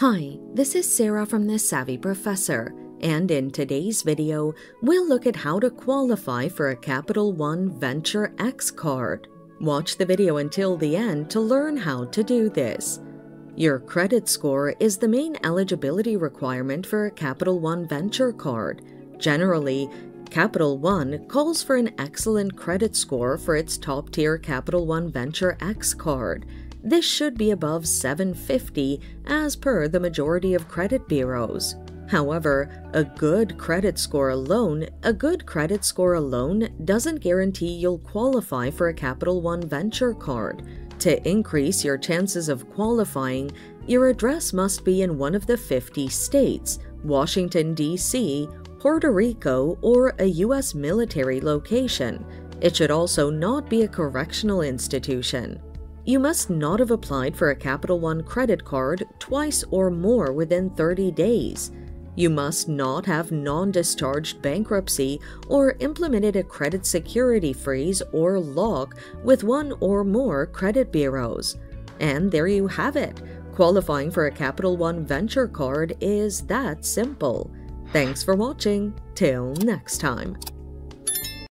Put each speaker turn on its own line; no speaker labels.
Hi, this is Sarah from The Savvy Professor, and in today's video, we'll look at how to qualify for a Capital One Venture X card. Watch the video until the end to learn how to do this. Your credit score is the main eligibility requirement for a Capital One Venture card. Generally, Capital One calls for an excellent credit score for its top tier Capital One Venture X card. This should be above 750 as per the majority of credit bureaus. However, a good credit score alone, a good credit score alone doesn't guarantee you'll qualify for a Capital One Venture card. To increase your chances of qualifying, your address must be in one of the 50 states, Washington, D.C., Puerto Rico, or a U.S. military location. It should also not be a correctional institution. You must not have applied for a Capital One credit card twice or more within 30 days. You must not have non discharged bankruptcy or implemented a credit security freeze or lock with one or more credit bureaus. And there you have it. Qualifying for a Capital One Venture card is that simple. Thanks for watching. Till next time.